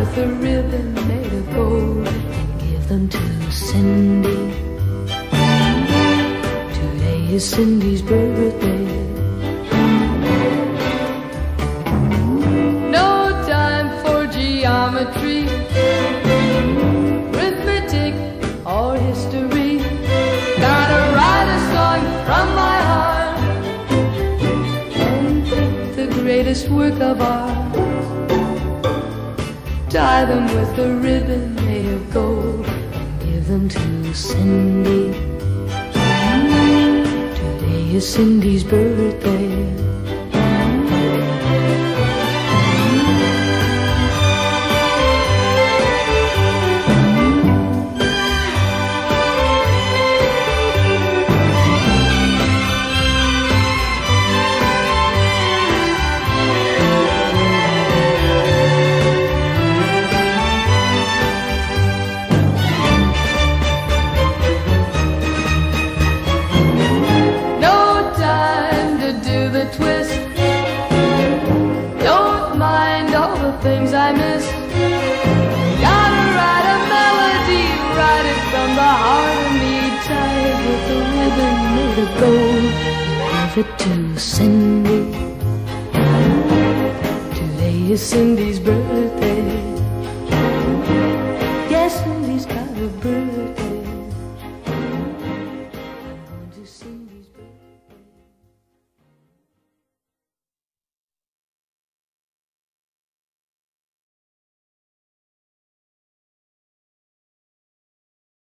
with a ribbon made of gold. Give them to Cindy. Today is Cindy's birthday. No time for geometry, arithmetic, or history. Gotta write a song from my heart and pick the greatest work of art. Tie them with a ribbon made of gold and give them to Cindy. Mm, today is Cindy's birthday. Things I miss. Gotta write a melody, write it from the heart of me. Tie it with a ribbon made of gold. Give it to Cindy. Today is Cindy's birthday.